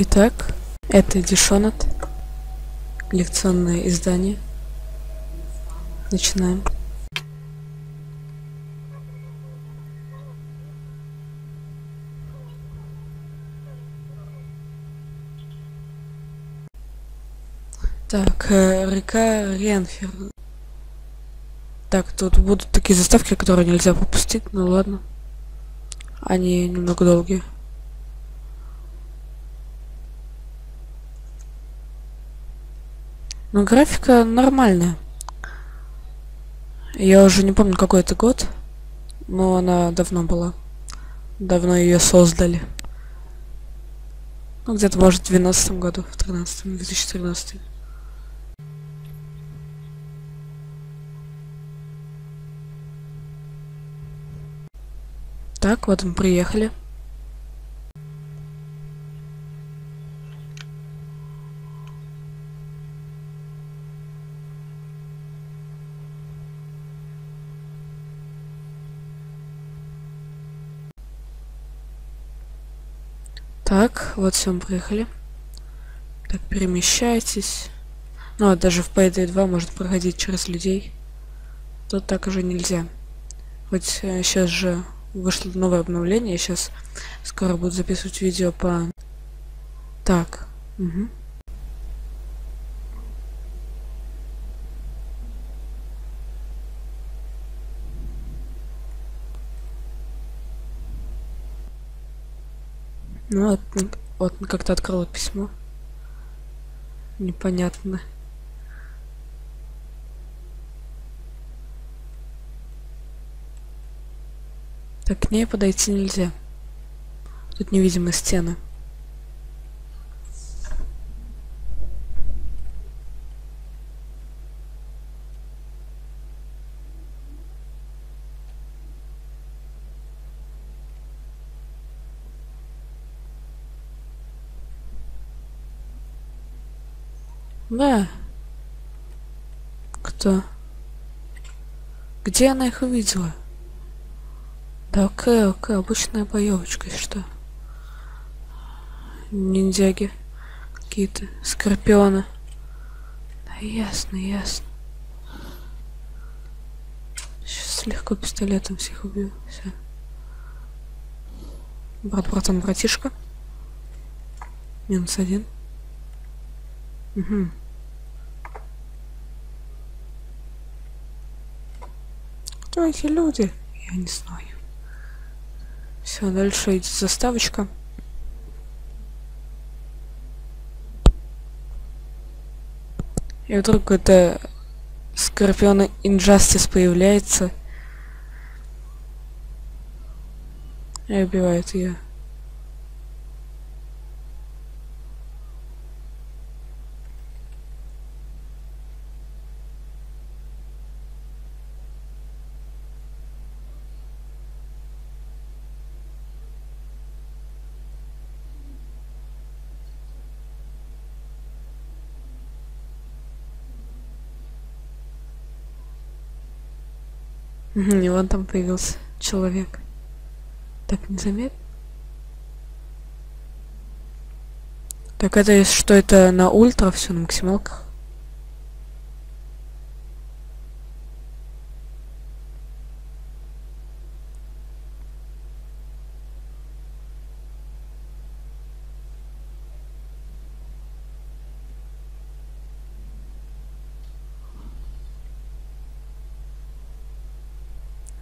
Итак, это Дишонат, лекционное издание. Начинаем. Так, э, река Ренфер. Так, тут будут такие заставки, которые нельзя пропустить, ну ладно. Они немного долгие. Ну, графика нормальная. Я уже не помню, какой это год, но она давно была. Давно ее создали. Ну, где-то, может, в 12 году, в 13 2013 Так, вот мы приехали. Так, вот все, мы приехали. Так, перемещайтесь. Ну, а даже в Payday 2 может проходить через людей. Тут так уже нельзя. Хоть э, сейчас же вышло новое обновление, сейчас скоро буду записывать видео по... Так, угу. Ну вот, вот как-то открыла письмо. Непонятно. Так к ней подойти нельзя. Тут невидимые стены. Да. Кто? Где она их увидела? Да окей, окей, обычная боевочка, что? Ниндзяги какие-то, скорпионы. Да ясно, ясно. Сейчас легко пистолетом всех убью. Все. Брат, братан, братишка. Минус один. Угу. Кто эти люди? Я не знаю. Все, дальше идет заставочка. И вдруг это Скорпион Инжастис появляется. И убивает ее. И вон там появился человек. Так незаметно. Так это что это на ультра все на максималках?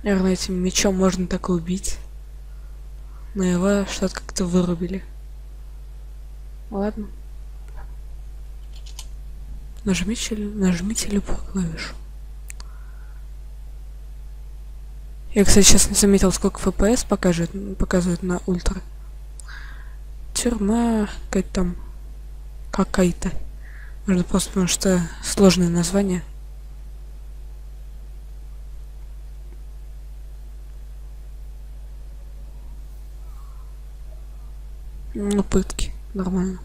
Наверное, этим мечом можно так убить. Но его что-то как-то вырубили. Ладно. Нажмите, нажмите любую клавишу. Я, кстати, сейчас не заметил, сколько FPS покажет, показывает на ультра. Тюрьма какая-то там. Какая-то. Можно просто, потому что сложное название. Ну, пытки. Нормально.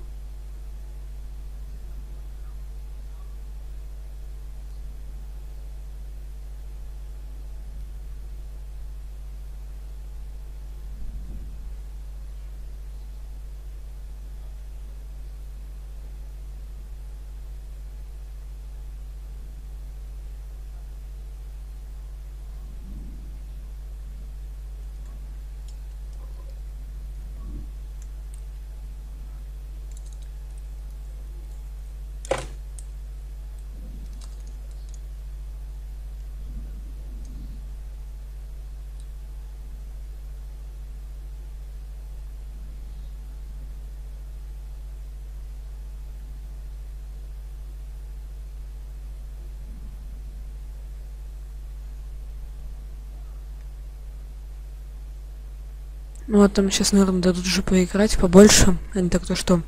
Ну вот там сейчас, наверное, дадут уже поиграть побольше, а не так то, что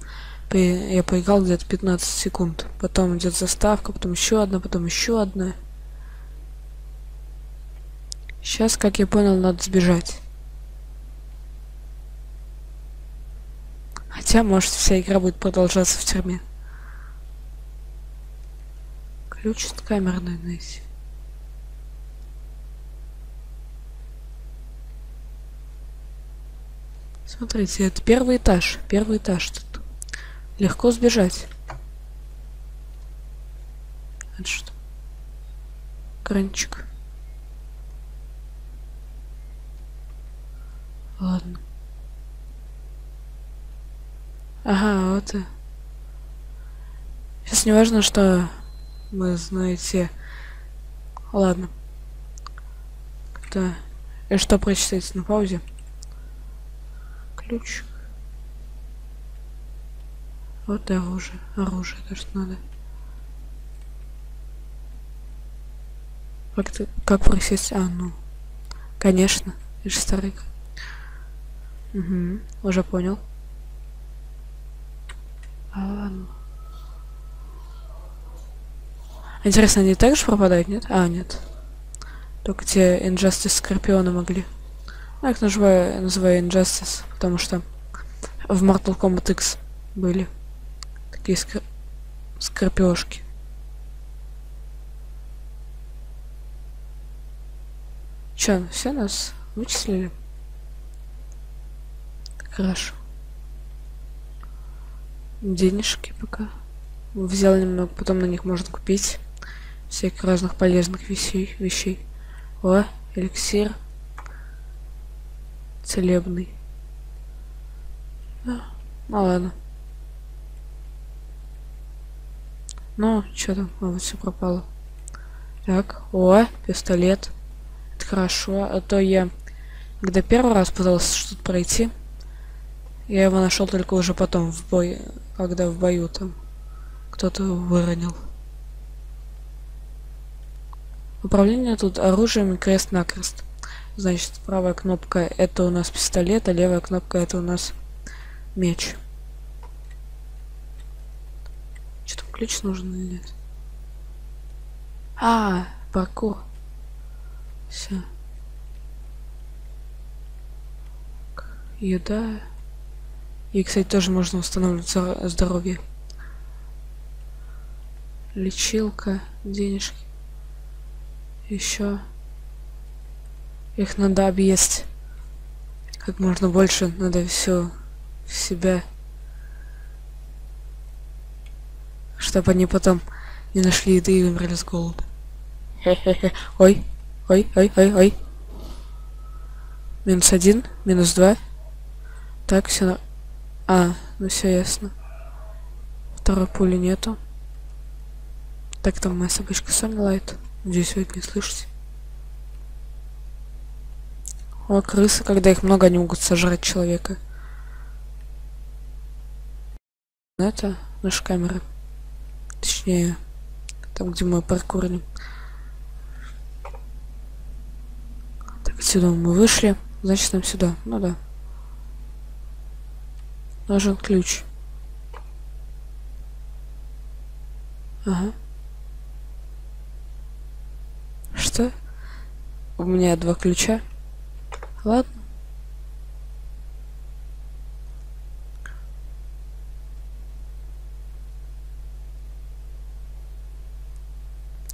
я поиграл где-то 15 секунд. Потом идет заставка, потом еще одна, потом еще одна. Сейчас, как я понял, надо сбежать. Хотя, может, вся игра будет продолжаться в тюрьме. Ключ от камерной найти. Смотрите, это первый этаж. Первый этаж тут. Легко сбежать. Это что? Кранчик. Ладно. Ага, вот и. Сейчас не важно, что мы знаете. Ладно. Да. И что прочитать на паузе? Ключ. Вот оружие. Оружие, то что надо. Как ты, как просесть? А, ну. Конечно. Это же старый. Угу, уже понял. А, ладно. Интересно, они также пропадают, нет? А, нет. Только те Injustice Скорпиона могли. Ну, я их называю, называю Injustice, потому что в Mortal Kombat X были такие скор скорпиошки. Чё, все нас вычислили? Хорошо. Денежки пока. Взял немного, потом на них можно купить всяких разных полезных вещей. вещей. О, эликсир. Целебный. А, ну ладно. Ну, что там? А, вот все пропало. Так, о, пистолет. Это хорошо, а то я, когда первый раз пытался что-то пройти, я его нашел только уже потом, в бой, когда в бою там кто-то выронил. Управление тут оружием крест-накрест. Значит, правая кнопка это у нас пистолет, а левая кнопка это у нас меч. Что там ключ нужен или нет? А, паркур. Все. Еда. И, кстати, тоже можно устанавливать здоровье. Лечилка, денежки. Еще. Их надо объесть. Как можно больше надо все в себя. Чтобы они потом не нашли еды и умерли с голода. Ой, ой, ой, ой, ой. Минус один, минус два. Так, все на... А, ну все ясно. Второй пули нету. Так, там моя собачка сами лает. Надеюсь, вы это не слышите. О, крысы, когда их много, они могут сожрать человека. Ну, это наши камеры. Точнее, там, где мы паркурили. Так, отсюда мы вышли. Значит, нам сюда. Ну да. Нужен ключ. Ага. Что? У меня два ключа. Ладно.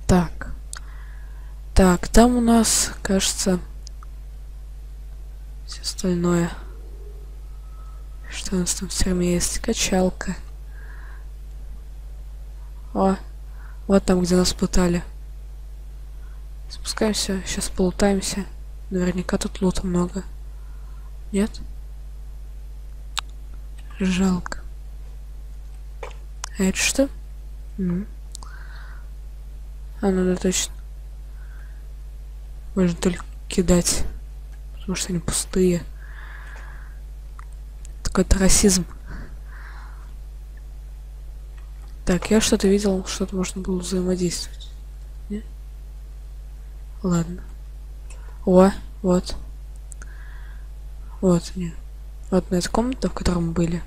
Так. Так, там у нас, кажется, все остальное. Что у нас там все время есть? Качалка. О, вот там, где нас пытали. Спускаемся, сейчас полутаемся. Наверняка тут лута много. Нет? Жалко. А это что? М -м. А, ну да, точно. Можно только кидать. Потому что они пустые. Такой-то расизм. Так, я что-то видел, что-то можно было взаимодействовать. Нет? Ладно. О, вот. Вот они. Вот на эта комната, в которой мы были.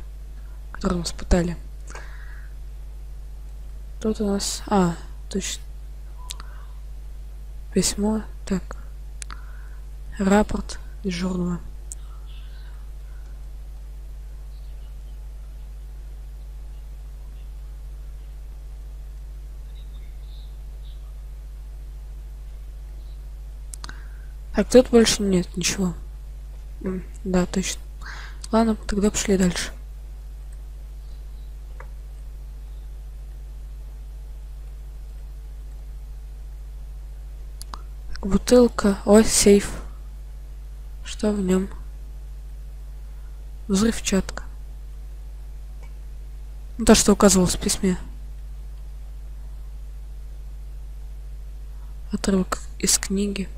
В которой нас пытали. Тут у нас... А, точно. Письмо. Так. Рапорт дежурного. Так, тут больше нет ничего. Да, точно. Ладно, тогда пошли дальше. Бутылка. Ой, сейф. Что в нем? Взрывчатка. Ну, то, что указывалось в письме. Отрывок из книги.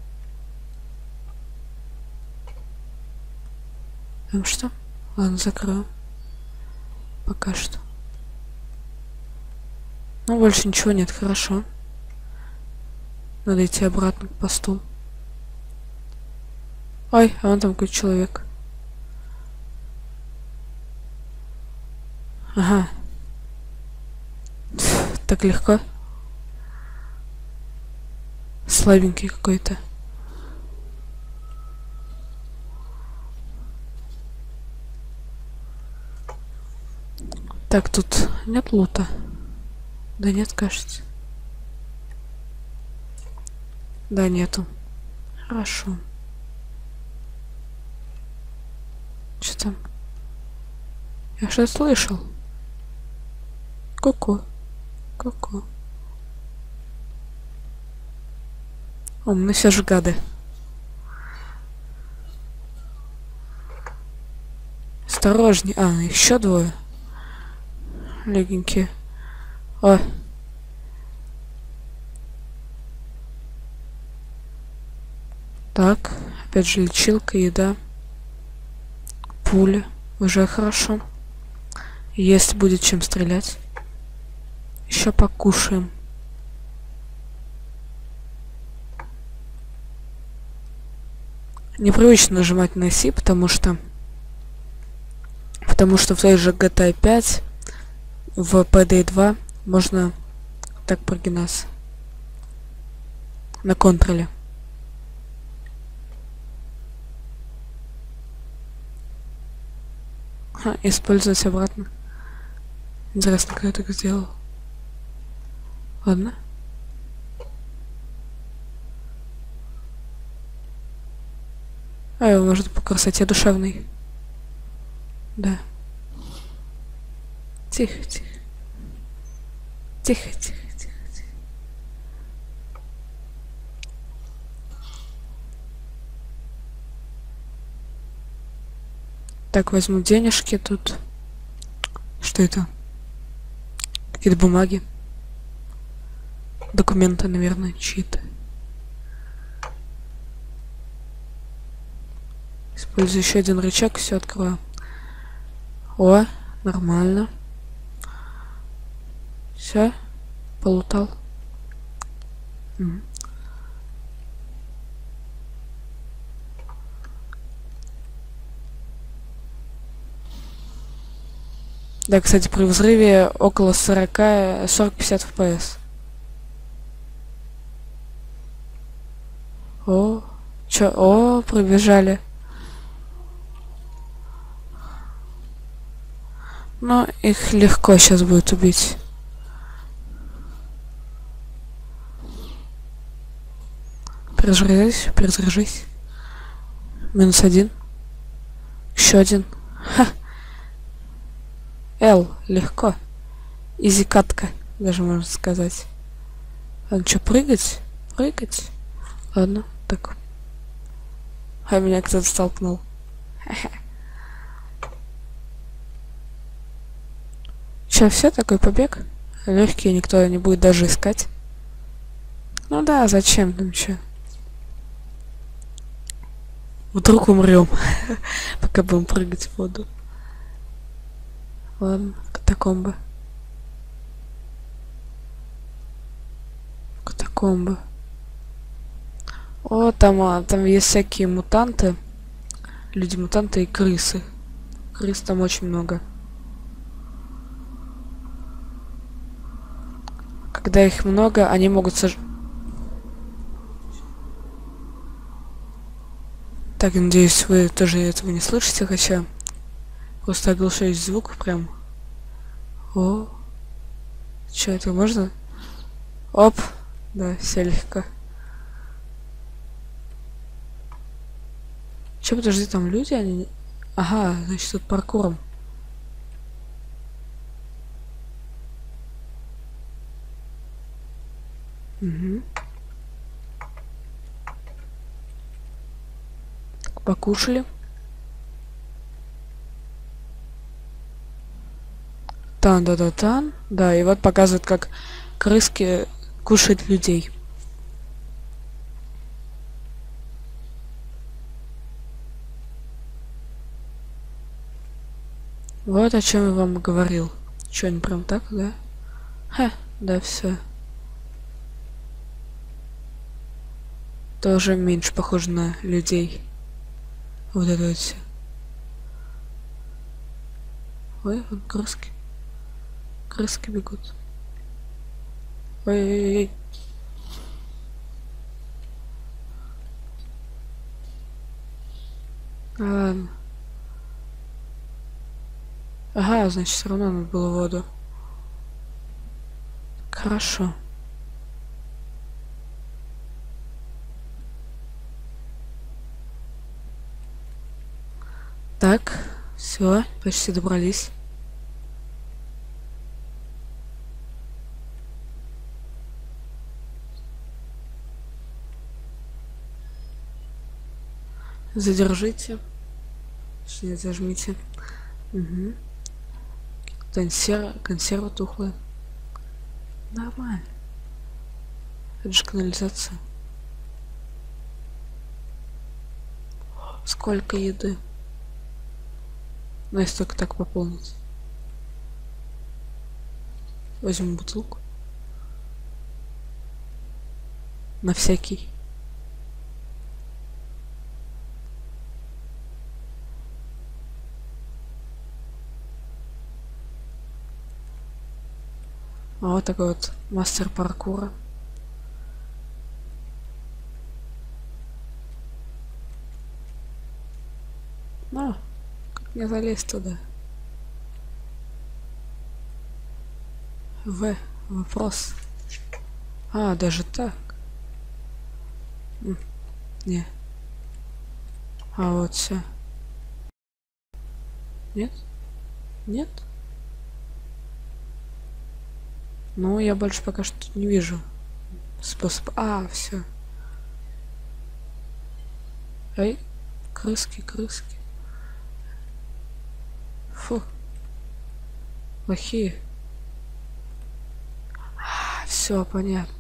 Там что? Ладно, закрою. Пока что. Ну, больше ничего нет, хорошо. Надо идти обратно к посту. Ой, а вон там какой человек. Ага. Так легко. Слабенький какой-то. Так, тут нет лута? Да нет, кажется. Да, нету. Хорошо. Что там? Я что слышал? Ку-ку. Ку-ку. О, мы все же гады. Осторожней. А, еще двое. Легенькие. О. Так, опять же лечилка, еда. Пуля. Уже хорошо. Если будет чем стрелять. Еще покушаем. Непривычно нажимать на C, потому что потому что в той же GTA 5 в PD 2 можно так прогинаться на контроле. Ха, использовать обратно. Интересно, как я так сделал. Ладно. А может по красоте душевной. Да. Тихо, тихо. Тихо, тихо, тихо, тихо. Так, возьму денежки тут. Что это? Какие-то бумаги. Документы, наверное, чьи-то. Использую еще один рычаг, все открою. О, нормально. Все, полутал. Мгм. Да, кстати, при взрыве около 40, 40-50 FPS. О, чё, о, пробежали. Но их легко сейчас будет убить. Перезаряжись, перезаряжись. Минус один. Еще один. Ха. Л, легко. Изи катка, даже можно сказать. Ладно, что, прыгать? Прыгать? Ладно, так. А меня кто-то столкнул. Че, все, такой побег? Легкие никто не будет даже искать. Ну да, зачем там че? Вдруг умрем, пока будем прыгать в воду. Ладно, катакомбы. Катакомбы. О, там, а, там есть всякие мутанты. люди-мутанты и крысы. Крыс там очень много. Когда их много, они могут сож... Так, надеюсь, вы тоже этого не слышите, хотя просто оглушаюсь звук прям. О, что это можно? Оп, да, все легко. Че, подожди, там люди, они... Ага, значит, тут паркуром. Угу. Покушали. Тан, да, да, тан. Да, и вот показывают, как крыски кушают людей. Вот о чем я вам говорил. Че, не прям так, да? Ха, да, все. Тоже меньше похоже на людей. Вот это вот все. Ой, вон крыски. Крыски бегут. Ой-ой-ой. А, ладно. Ага, значит, все равно надо было воду. Хорошо. Так, все, почти добрались. Задержите. Точнее, зажмите. Угу. Консерва, консерва тухлая. Нормально. Это же канализация. Сколько еды? Ну, если только так пополнить. Возьму бутылку. На всякий. А вот такой вот мастер паркура. Ну, мне залезть туда? В. Вопрос. А, даже так. Не. А вот все. Нет? Нет? Ну, я больше пока что не вижу способ. А, все. Эй, крыски, крыски. Фу. Плохие. Все понятно.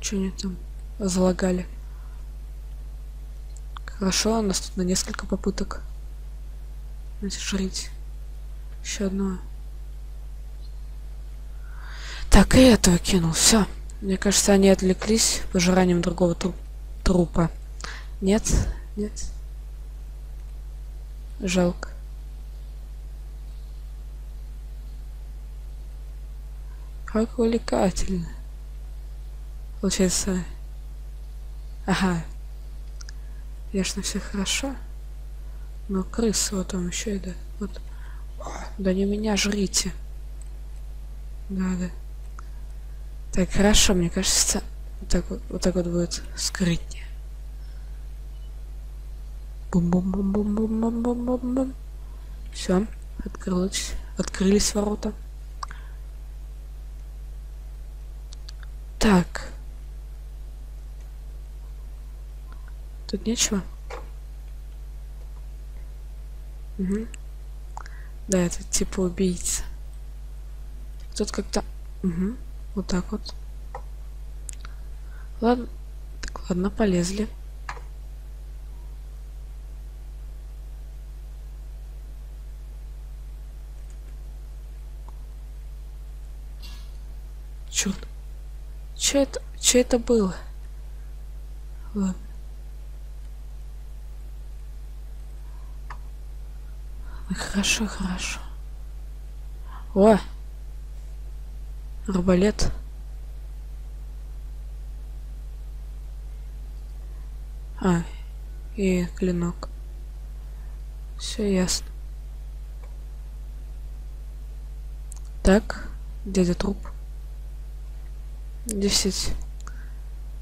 Что они там залагали? Хорошо, у нас тут на несколько попыток. Значит, жрить. Еще одно. Так, и этого кинул. Все. Мне кажется, они отвлеклись пожиранием другого тру трупа. Нет? Нет? Жалко. Как увлекательно. Получается... Ага. Конечно, все хорошо. Но крысы вот там еще и да. Вот. Да не меня жрите. Да, да. Так, хорошо, мне кажется, вот так вот, вот, так вот будет скрытнее. Бум-бум-бум-бум-бум-бум-бум-бум. Все, открылось, открылись ворота. Так. Тут нечего? Угу. Да, это типа убийца. Тут как-то... Угу. Вот так вот. Ладно. Так, ладно, полезли. Чё? Чё это? Чё это было? Ладно. Хорошо, хорошо. О! Арбалет. А, и клинок. Все ясно. Так, дядя труп. Десять.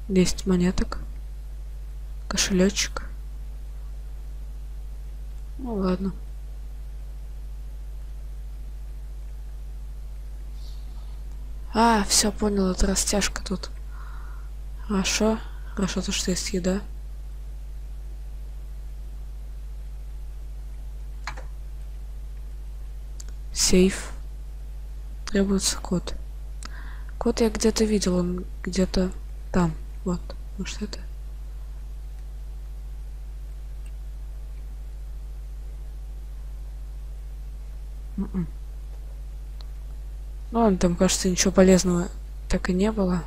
Десять монеток. Кошелечек. Ну ладно. А, все понял, это растяжка тут. Хорошо. Хорошо, то, что есть еда. Сейф. Требуется код. Код я где-то видел, он где-то там. Вот. Может это? М-м. Ну, ладно, там, кажется, ничего полезного так и не было.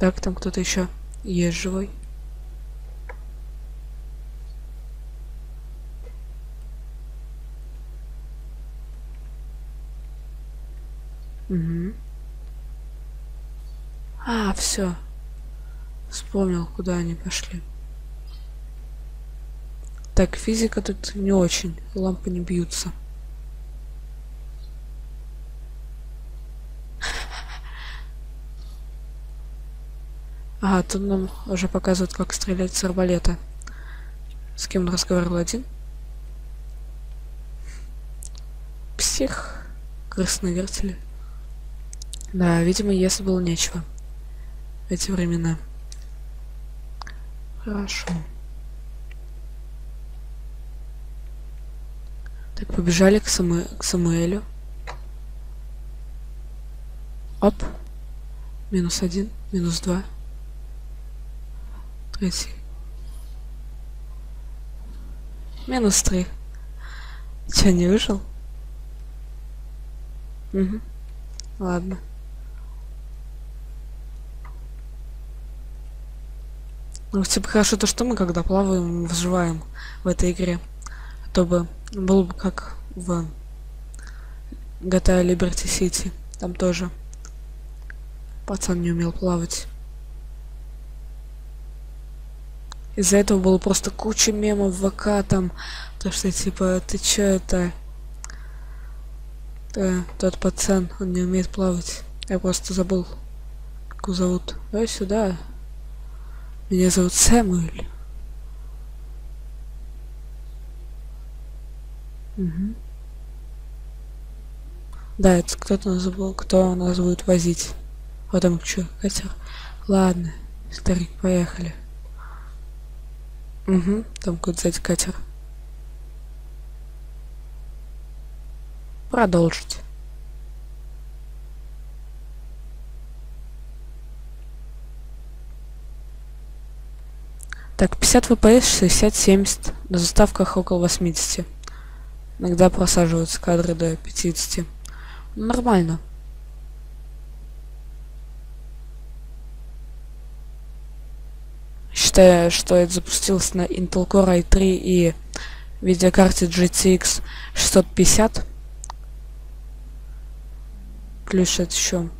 Так, там кто-то еще есть живой. Угу. А, все. Вспомнил, куда они пошли. Так, физика тут не очень. Лампы не бьются. Ага, тут нам уже показывают, как стрелять с арбалета. С кем он разговаривал один? Псих. Крысные вертели. Да, видимо, если было нечего. Эти времена. Хорошо. Так, побежали к, Саму... к Самуэлю. Оп. Минус один, минус два. Третий. Минус три. Че, не вышел? Угу. Ладно. Ну, типа хорошо то, что мы когда плаваем, выживаем в этой игре. А то бы был бы как в GTA Liberty City. Там тоже пацан не умел плавать. Из-за этого было просто куча мемов в ВК там, то что типа, ты чё это? Да, тот пацан, он не умеет плавать. Я просто забыл, как его зовут. Давай сюда. Меня зовут Сэмюэль. Угу. Да, это кто-то нас забыл, кто нас будет возить. Потом что, катер? Ладно, старик, поехали. Угу, там какой-то сзади катер. Продолжить. Так, 50 FPS, 60-70, на заставках около 80. Иногда просаживаются кадры до 50. Нормально. Считаю, что это запустилось на Intel Core i3 и видеокарте GTX 650. Плюс это еще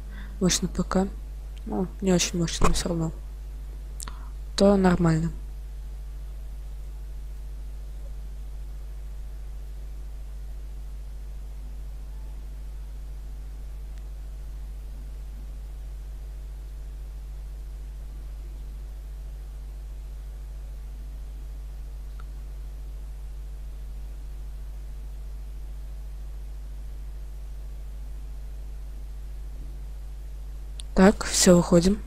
мощный ПК. Ну, не очень мощный, но все равно. То нормально. Так, все, выходим.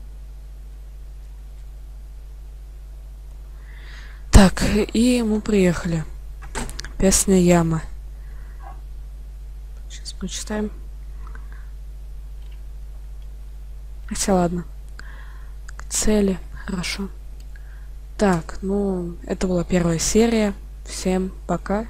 Так, и мы приехали. Песня яма. Сейчас прочитаем. Хотя ладно. К цели. Хорошо. Так, ну, это была первая серия. Всем пока.